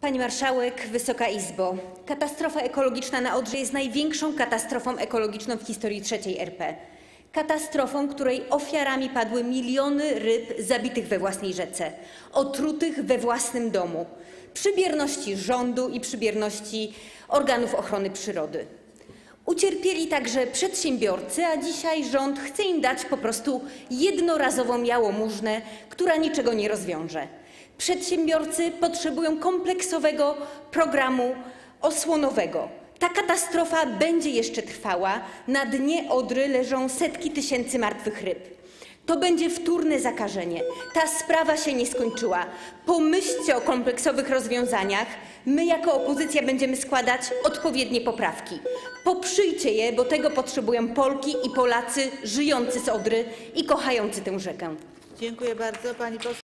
Pani Marszałek, Wysoka Izbo. Katastrofa ekologiczna na Odrze jest największą katastrofą ekologiczną w historii III RP. Katastrofą, której ofiarami padły miliony ryb zabitych we własnej rzece, otrutych we własnym domu, przy bierności rządu i przy bierności organów ochrony przyrody. Ucierpieli także przedsiębiorcy, a dzisiaj rząd chce im dać po prostu jednorazową jałmużnę, która niczego nie rozwiąże. Przedsiębiorcy potrzebują kompleksowego programu osłonowego. Ta katastrofa będzie jeszcze trwała. Na dnie Odry leżą setki tysięcy martwych ryb. To będzie wtórne zakażenie. Ta sprawa się nie skończyła. Pomyślcie o kompleksowych rozwiązaniach. My jako opozycja będziemy składać odpowiednie poprawki. Poprzyjcie je, bo tego potrzebują Polki i Polacy żyjący z Odry i kochający tę rzekę. Dziękuję bardzo. Pani poseł